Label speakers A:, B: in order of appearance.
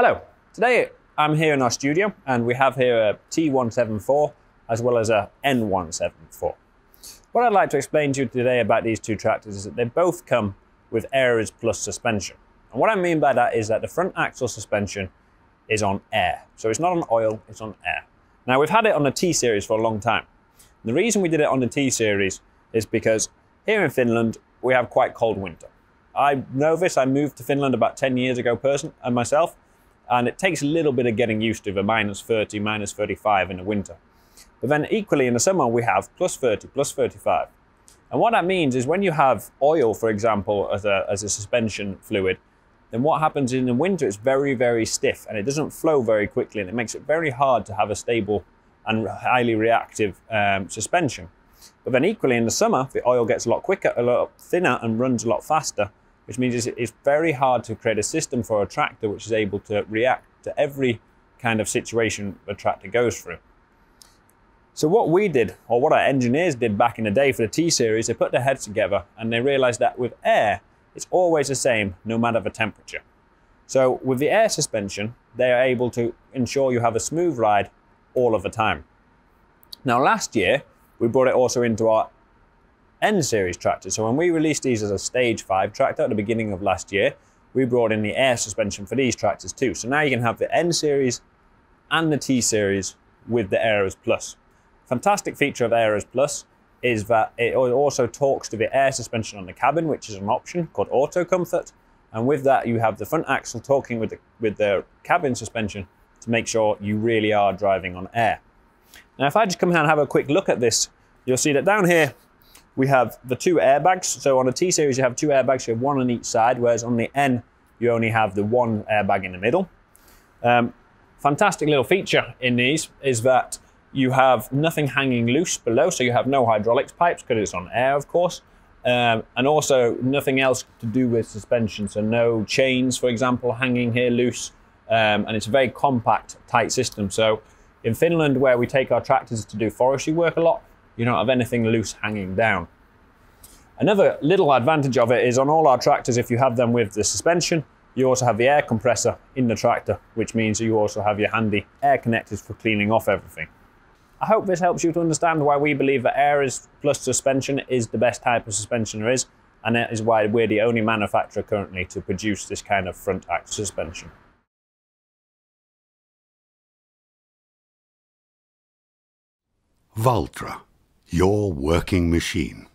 A: Hello, today I'm here in our studio and we have here a T174 as well as a N174. What I'd like to explain to you today about these two tractors is that they both come with AIRES Plus suspension. And what I mean by that is that the front axle suspension is on air. So it's not on oil, it's on air. Now we've had it on the T series for a long time. And the reason we did it on the T series is because here in Finland we have quite cold winter. I know this, I moved to Finland about 10 years ago person and myself, and it takes a little bit of getting used to the minus 30, minus 35 in the winter. But then equally in the summer, we have plus 30, plus 35. And what that means is when you have oil, for example, as a, as a suspension fluid, then what happens in the winter, it's very, very stiff and it doesn't flow very quickly and it makes it very hard to have a stable and highly reactive um, suspension. But then equally in the summer, the oil gets a lot quicker, a lot thinner and runs a lot faster which means it's very hard to create a system for a tractor which is able to react to every kind of situation a tractor goes through. So what we did, or what our engineers did back in the day for the T-Series, they put their heads together and they realized that with air, it's always the same no matter the temperature. So with the air suspension, they are able to ensure you have a smooth ride all of the time. Now last year, we brought it also into our N series tractor. So when we released these as a stage 5 tractor at the beginning of last year, we brought in the air suspension for these tractors too. So now you can have the N series and the T series with the AIRES Plus. Fantastic feature of AIRES Plus is that it also talks to the air suspension on the cabin, which is an option called AutoComfort. And with that, you have the front axle talking with the, with the cabin suspension to make sure you really are driving on air. Now, if I just come here and have a quick look at this, you'll see that down here, we have the two airbags. So on a T series, you have two airbags, you have one on each side, whereas on the N, you only have the one airbag in the middle. Um, fantastic little feature in these is that you have nothing hanging loose below, so you have no hydraulics pipes because it's on air, of course. Um, and also nothing else to do with suspension, so no chains, for example, hanging here loose. Um, and it's a very compact, tight system. So in Finland, where we take our tractors to do forestry work a lot, you don't have anything loose hanging down. Another little advantage of it is on all our tractors, if you have them with the suspension, you also have the air compressor in the tractor, which means you also have your handy air connectors for cleaning off everything. I hope this helps you to understand why we believe that AIRES plus suspension is the best type of suspension there is, and that is why we're the only manufacturer currently to produce this kind of front axle suspension.
B: Valtra your working machine.